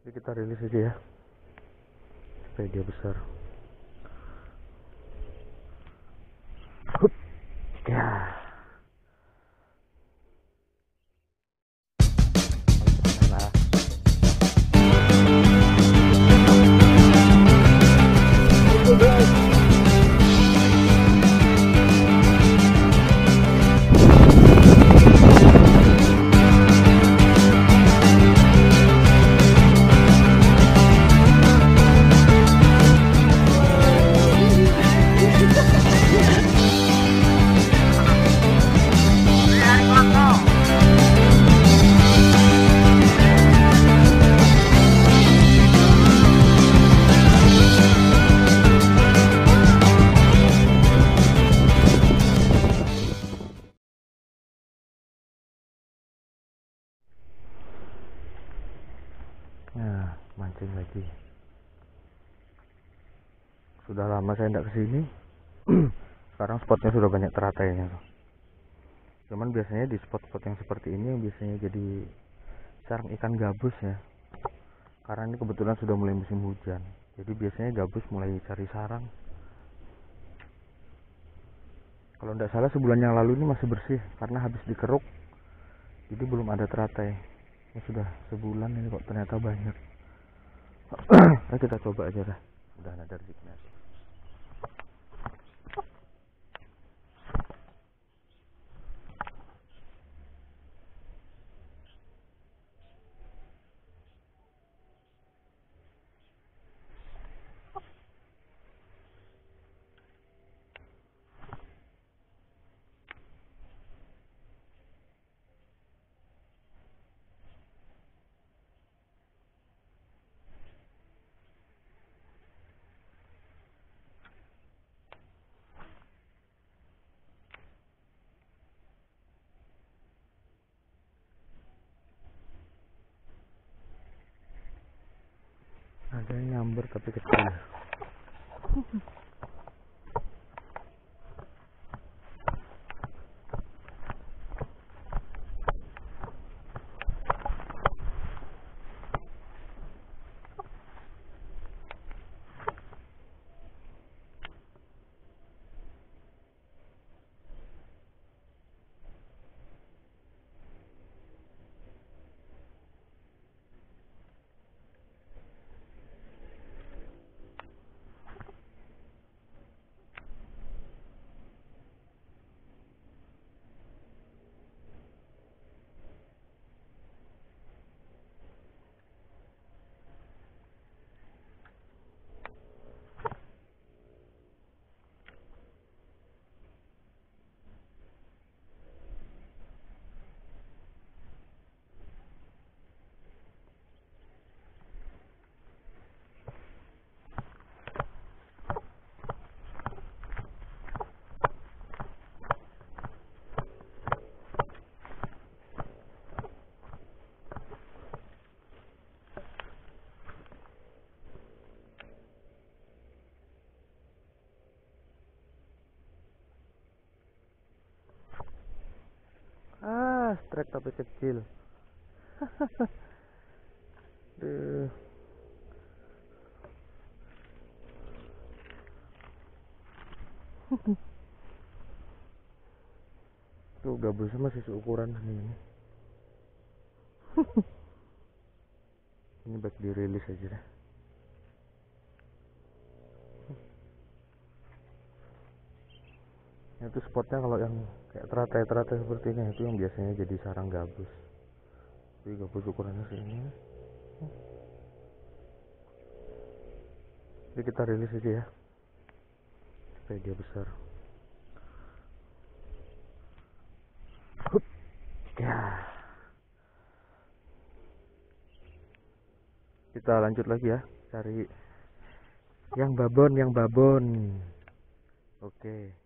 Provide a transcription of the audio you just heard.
Jadi kita rilis aja ya. Supaya dia besar. Mancing lagi. Sudah lama saya tidak ke sini. Sekarang spotnya sudah banyak teratainya. Cuman biasanya di spot-spot yang seperti ini yang biasanya jadi sarang ikan gabus ya. Karena ini kebetulan sudah mulai musim hujan. Jadi biasanya gabus mulai cari sarang. Kalau tidak salah sebulan yang lalu ini masih bersih karena habis dikeruk. Jadi belum ada teratai. Ya sudah sebulan ini kok ternyata banyak. Ayo kita coba aja dah. Udah ada rezekinya. Ada yang nyamber tapi kecil. Strike tapi kecil. Duh. Tuh gabusnya masih seukuran ini. ini baik dirilis aja deh. Ya, itu spotnya kalau yang kayak teratai-teratai seperti ini itu yang biasanya jadi sarang gabus. Jadi gabus ukurannya segini. Jadi kita rilis aja ya. Supaya dia besar. Ya. Kita lanjut lagi ya cari yang babon, yang babon. Oke.